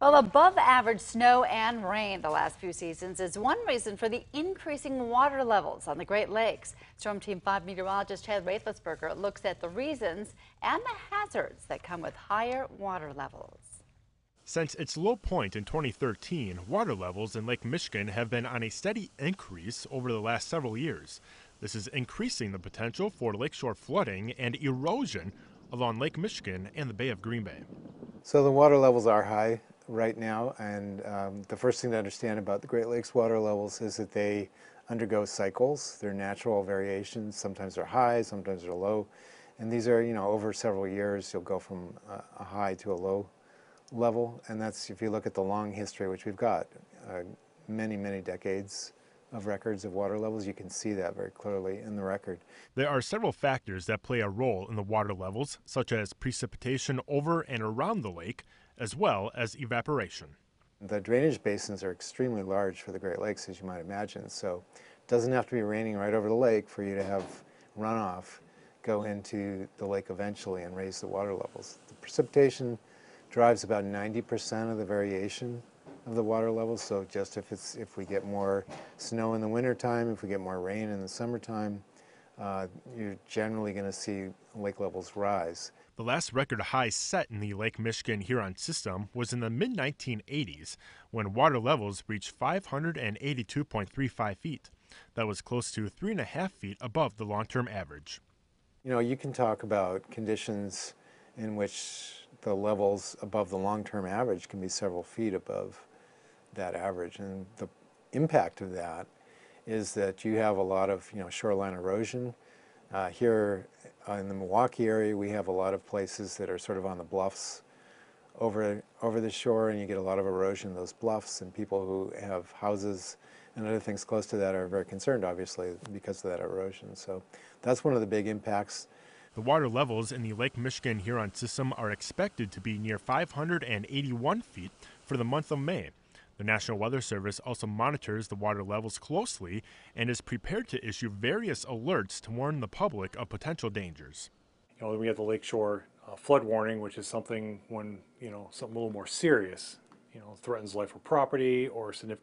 Well, above average snow and rain the last few seasons is one reason for the increasing water levels on the Great Lakes. Storm Team 5 meteorologist Chad Raithlisberger looks at the reasons and the hazards that come with higher water levels. Since its low point in 2013, water levels in Lake Michigan have been on a steady increase over the last several years. This is increasing the potential for lakeshore flooding and erosion along Lake Michigan and the Bay of Green Bay. So the water levels are high right now, and um, the first thing to understand about the Great Lakes water levels is that they undergo cycles. They're natural variations. Sometimes they're high, sometimes they're low, and these are, you know, over several years, you'll go from a high to a low level, and that's if you look at the long history, which we've got uh, many, many decades of records of water levels, you can see that very clearly in the record. There are several factors that play a role in the water levels, such as precipitation over and around the lake, as well as evaporation. The drainage basins are extremely large for the Great Lakes, as you might imagine, so it doesn't have to be raining right over the lake for you to have runoff go into the lake eventually and raise the water levels. The precipitation drives about 90% of the variation of the water levels, so just if, it's, if we get more snow in the wintertime, if we get more rain in the summertime, uh, you're generally going to see lake levels rise. The last record high set in the Lake Michigan Huron system was in the mid 1980s when water levels reached 582.35 feet. That was close to three and a half feet above the long term average. You know, you can talk about conditions in which the levels above the long term average can be several feet above that average. And the impact of that is that you have a lot of you know shoreline erosion. Uh, here in the Milwaukee area, we have a lot of places that are sort of on the bluffs over over the shore, and you get a lot of erosion in those bluffs. And people who have houses and other things close to that are very concerned, obviously, because of that erosion. So that's one of the big impacts. The water levels in the Lake Michigan Huron system are expected to be near 581 feet for the month of May. The National Weather Service also monitors the water levels closely and is prepared to issue various alerts to warn the public of potential dangers. You know, we have the lakeshore uh, flood warning, which is something when, you know, something a little more serious, you know, threatens life or property or significant